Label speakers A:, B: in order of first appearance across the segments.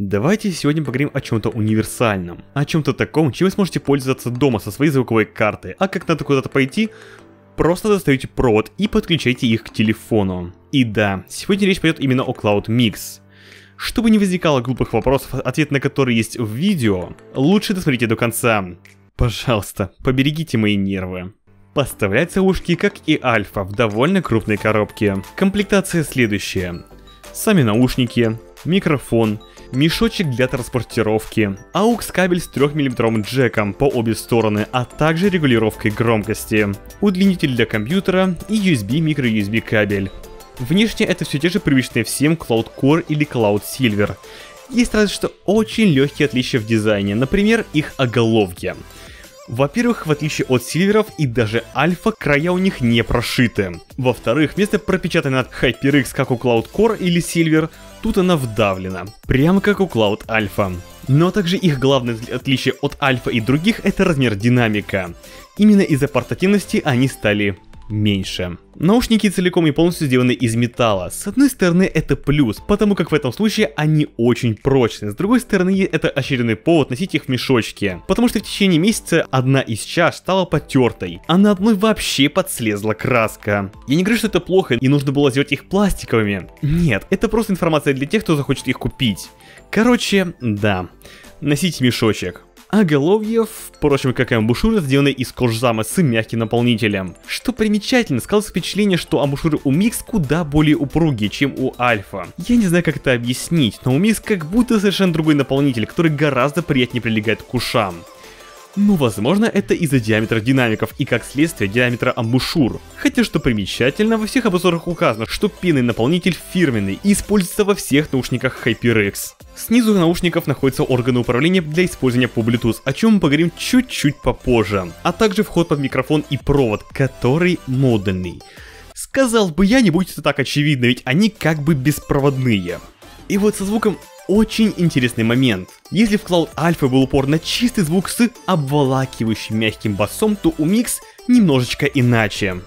A: Давайте сегодня поговорим о чем-то универсальном, о чем-то таком, чем вы сможете пользоваться дома со своей звуковой карты, а как надо куда-то пойти, просто достаете провод и подключайте их к телефону. И да, сегодня речь пойдет именно о Cloud Mix. Чтобы не возникало глупых вопросов, ответ на которые есть в видео, лучше досмотрите до конца. Пожалуйста, поберегите мои нервы. Поставляются ушки, как и альфа, в довольно крупной коробке. Комплектация следующая. Сами наушники, микрофон, мешочек для транспортировки, AUX кабель с 3 мм джеком по обе стороны, а также регулировкой громкости, удлинитель для компьютера и USB микро-USB кабель. Внешне это все те же привычные всем Cloud Core или Cloud Silver. Есть разве что очень легкие отличия в дизайне, например, их оголовье. Во-первых, в отличие от Сильверов и даже Альфа, края у них не прошиты. Во-вторых, вместо пропечатанной от HyperX, как у Cloud Core или Silver, тут она вдавлена, прямо как у Cloud Alpha. Но также их главное отличие от Альфа и других это размер динамика. Именно из-за портативности они стали меньше. Наушники целиком и полностью сделаны из металла. С одной стороны это плюс, потому как в этом случае они очень прочные. С другой стороны это очередной повод носить их в мешочке. Потому что в течение месяца одна из чаш стала потертой, а на одной вообще подслезла краска. Я не говорю, что это плохо и нужно было сделать их пластиковыми. Нет, это просто информация для тех, кто захочет их купить. Короче, да. Носите мешочек оголовье, впрочем, как и амбушюры, сделаны из кожзама с мягким наполнителем. Что примечательно, складывается впечатление, что амбушюры у Микс куда более упругие, чем у Альфа. Я не знаю, как это объяснить, но у Микс как будто совершенно другой наполнитель, который гораздо приятнее прилегает к ушам. Ну, возможно, это из-за диаметра динамиков и, как следствие, диаметра амбушюр. Хотя, что примечательно, во всех обзорах указано, что пенный наполнитель фирменный и используется во всех наушниках HyperX. Снизу наушников находятся органы управления для использования по Bluetooth, о чем мы поговорим чуть-чуть попозже. А также вход под микрофон и провод, который модульный. Сказал бы я, не будет это так очевидно, ведь они как бы беспроводные. И вот со звуком очень интересный момент. Если в Cloud Alpha был упор на чистый звук с обволакивающим мягким басом, то у Mix немножечко иначе.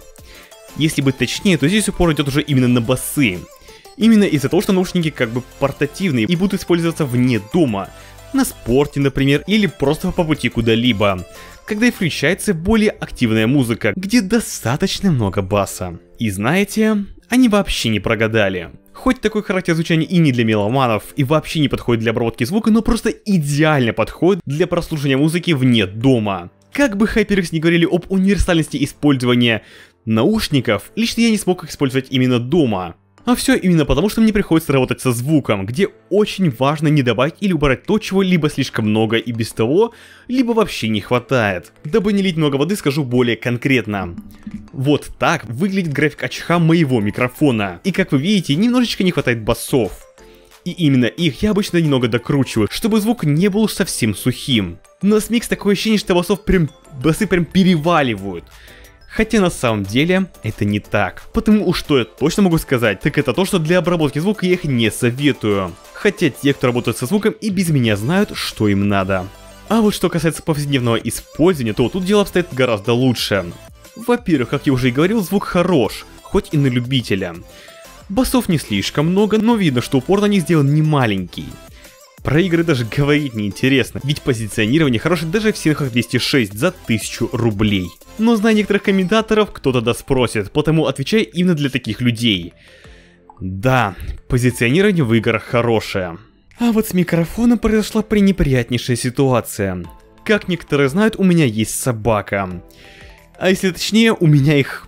A: Если быть точнее, то здесь упор идет уже именно на басы. Именно из-за того, что наушники как бы портативные и будут использоваться вне дома. На спорте, например, или просто по пути куда-либо. Когда и включается более активная музыка, где достаточно много баса. И знаете, они вообще не прогадали. Хоть такой характер звучания и не для меломанов, и вообще не подходит для обработки звука, но просто идеально подходит для прослушивания музыки вне дома. Как бы HyperX не говорили об универсальности использования наушников, лично я не смог их использовать именно дома. А все именно потому, что мне приходится работать со звуком, где очень важно не добавить или убрать то, чего либо слишком много и без того, либо вообще не хватает. Дабы не лить много воды, скажу более конкретно. Вот так выглядит график очка моего микрофона. И как вы видите, немножечко не хватает басов. И именно их я обычно немного докручиваю, чтобы звук не был совсем сухим. Но с микс такое ощущение, что басов прям, басы прям переваливают. Хотя на самом деле это не так. Потому уж что я точно могу сказать, так это то, что для обработки звука я их не советую. Хотя те, кто работает со звуком и без меня знают, что им надо. А вот что касается повседневного использования, то тут дело обстоит гораздо лучше. Во-первых, как я уже и говорил, звук хорош, хоть и на любителя. Басов не слишком много, но видно, что упор на них сделан не маленький. Про игры даже говорить неинтересно, ведь позиционирование хорошее даже в Синхах 206 за 1000 рублей. Но зная некоторых комментаторов, кто-то да спросит, потому отвечай именно для таких людей. Да, позиционирование в играх хорошее. А вот с микрофоном произошла пренеприятнейшая ситуация. Как некоторые знают, у меня есть собака. А если точнее, у меня их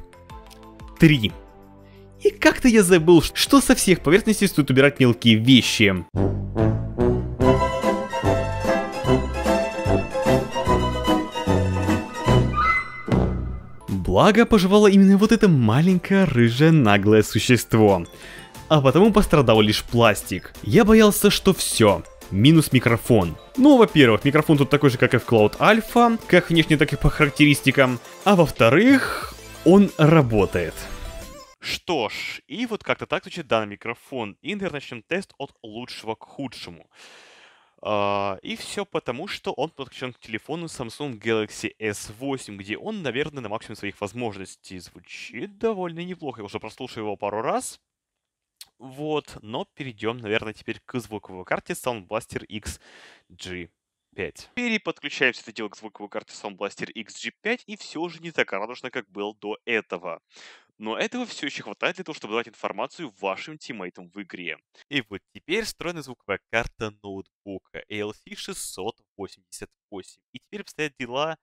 A: три. И как-то я забыл, что со всех поверхностей стоит убирать мелкие вещи. Благо пожевало именно вот это маленькое рыжее наглое существо. А потому пострадал лишь пластик. Я боялся, что все, минус микрофон. Ну, во-первых, микрофон тут такой же, как и в Cloud Alpha, как внешне, так и по характеристикам. А во-вторых, он работает. Что ж, и вот как-то так звучит данный микрофон. И, наверное, начнем тест от лучшего к худшему. А, и все потому, что он подключен к телефону Samsung Galaxy S8, где он, наверное, на максимум своих возможностей звучит довольно неплохо. Я уже прослушал его пару раз. Вот, но перейдем, наверное, теперь к звуковой карте Sound Blaster XG. 5. Переподключаем все это дело к звуковой карте Sound Blaster XG5, и все уже не так радужно, как было до этого. Но этого все еще хватает для того, чтобы давать информацию вашим тиммейтам в игре. И вот теперь встроена звуковая карта ноутбука ALC688. И теперь обстоят дела,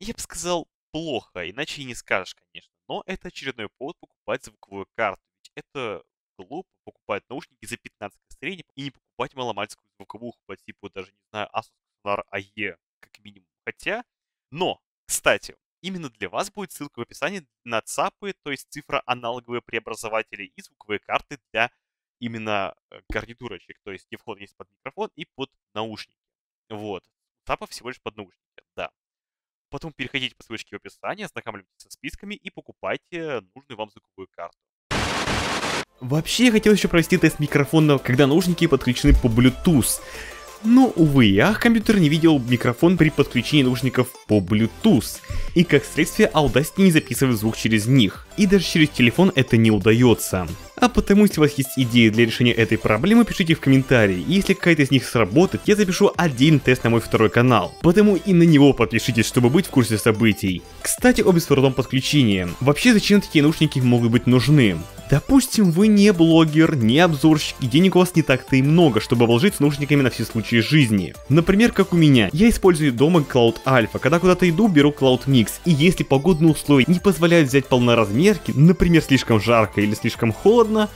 A: я бы сказал, плохо, иначе и не скажешь, конечно. Но это очередной повод покупать звуковую карту. Ведь это глупо покупать наушники за 15 косарей и не покупать маломальскую звуковуху по типу, даже не знаю, Asus Sonar AE, как минимум. Хотя, но, кстати, именно для вас будет ссылка в описании на ЦАПы, то есть цифроаналоговые преобразователи и звуковые карты для именно э, гарнитурочек, то есть где вход есть под микрофон и под наушники. Вот. ЦАПа всего лишь под наушники, да. Потом переходите по ссылочке в описании, ознакомьтесь со списками и покупайте нужную вам звуковую карту. Вообще, я хотел еще провести тест микрофона, когда наушники подключены по Bluetooth. Но, увы, я компьютер не видел микрофон при подключении наушников по Bluetooth. И как следствие Audacity не записывает звук через них. И даже через телефон это не удается. А потому, если у вас есть идеи для решения этой проблемы, пишите в комментарии. И если какая-то из них сработает, я запишу один тест на мой второй канал. Потому и на него подпишитесь, чтобы быть в курсе событий. Кстати, о беспроводном подключении. Вообще, зачем такие наушники могут быть нужны? Допустим, вы не блогер, не обзорщик, и денег у вас не так-то и много, чтобы вложить наушниками на все случаи жизни. Например, как у меня. Я использую дома Cloud Alpha. Когда куда-то иду, беру Cloud Mix. И если погодные условия не позволяют взять полноразмерки, например, слишком жарко или слишком холодно,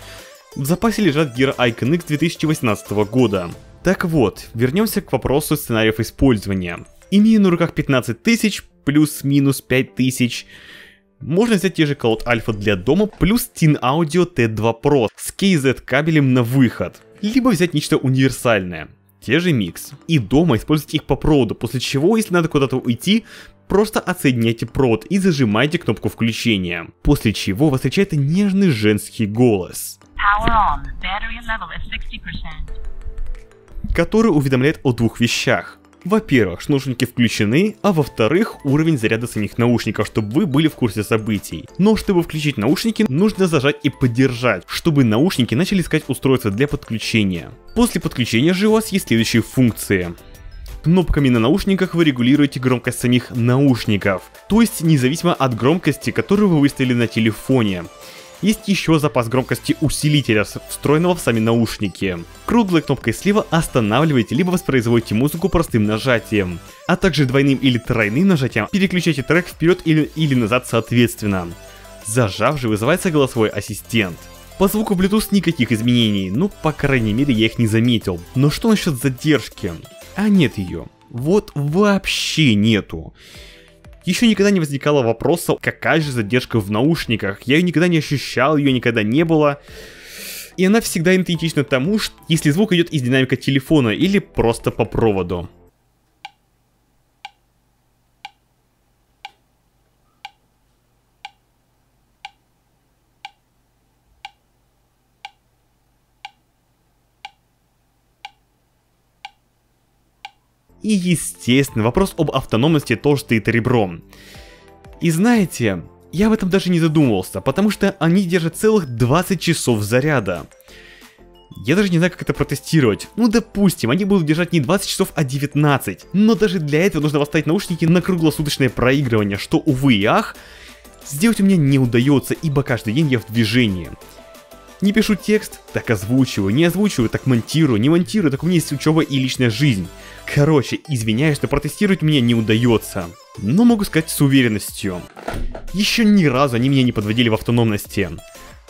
A: в запасе лежат Gear Icon X 2018 года. Так вот, вернемся к вопросу сценариев использования. Имея на руках 15 тысяч, плюс-минус 5 тысяч, можно взять те же Cloud Alpha для дома плюс Tin Audio T2 Pro с KZ кабелем на выход. Либо взять нечто универсальное, те же микс. И дома использовать их по проводу, после чего, если надо куда-то уйти, просто отсоединяйте провод и зажимайте кнопку включения. После чего вас встречает нежный женский голос. Который уведомляет о двух вещах. Во-первых, наушники включены, а во-вторых, уровень заряда самих наушников, чтобы вы были в курсе событий. Но чтобы включить наушники, нужно зажать и поддержать, чтобы наушники начали искать устройство для подключения. После подключения же у вас есть следующие функции. Кнопками на наушниках вы регулируете громкость самих наушников, то есть независимо от громкости, которую вы выставили на телефоне. Есть еще запас громкости усилителя, встроенного в сами наушники. Круглой кнопкой слева останавливайте либо воспроизводите музыку простым нажатием, а также двойным или тройным нажатием переключайте трек вперед или, или назад соответственно. Зажав же вызывается голосовой ассистент. По звуку Bluetooth никаких изменений, ну по крайней мере я их не заметил. Но что насчет задержки? А нет ее. Вот вообще нету. Еще никогда не возникало вопроса, какая же задержка в наушниках. Я ее никогда не ощущал, ее никогда не было. И она всегда идентична тому, что если звук идет из динамика телефона или просто по проводу. И естественно, вопрос об автономности тоже стоит ребром. И знаете, я об этом даже не задумывался, потому что они держат целых 20 часов заряда. Я даже не знаю, как это протестировать. Ну, допустим, они будут держать не 20 часов, а 19. Но даже для этого нужно поставить наушники на круглосуточное проигрывание, что, увы и ах, сделать у меня не удается, ибо каждый день я в движении. Не пишу текст, так озвучиваю, не озвучиваю, так монтирую, не монтирую, так у меня есть учеба и личная жизнь. Короче, извиняюсь, что протестировать мне не удается. Но могу сказать с уверенностью. Еще ни разу они меня не подводили в автономности.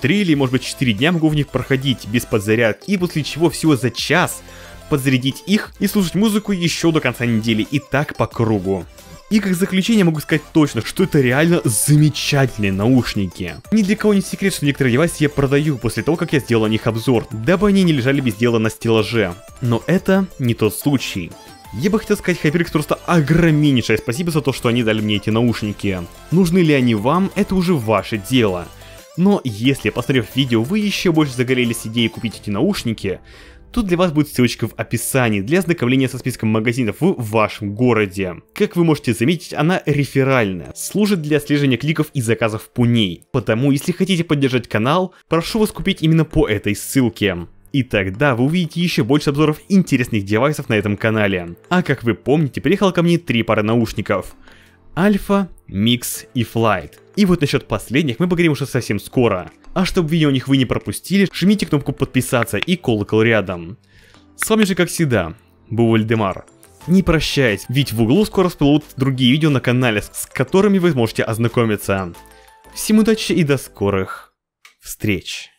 A: Три или может быть четыре дня могу в них проходить без подзарядки, и после чего всего за час подзарядить их и слушать музыку еще до конца недели, и так по кругу. И как заключение могу сказать точно, что это реально замечательные наушники. Ни для кого не секрет, что некоторые девайсы я продаю после того, как я сделал о них обзор, дабы они не лежали без дела на стеллаже. Но это не тот случай. Я бы хотел сказать HyperX просто огромнейшее спасибо за то, что они дали мне эти наушники. Нужны ли они вам, это уже ваше дело. Но если, посмотрев видео, вы еще больше загорелись идеей купить эти наушники, Тут для вас будет ссылочка в описании для ознакомления со списком магазинов в вашем городе. Как вы можете заметить, она реферальная, служит для отслеживания кликов и заказов пуней. Потому, если хотите поддержать канал, прошу вас купить именно по этой ссылке. И тогда вы увидите еще больше обзоров интересных девайсов на этом канале. А как вы помните, приехало ко мне три пары наушников. Alpha, Mix и Flight. И вот насчет последних мы поговорим уже совсем скоро. А чтобы видео о них вы не пропустили, жмите кнопку подписаться и колокол рядом. С вами же как всегда, был Вальдемар. Не прощаясь, ведь в углу скоро всплывут другие видео на канале, с которыми вы сможете ознакомиться. Всем удачи и до скорых встреч.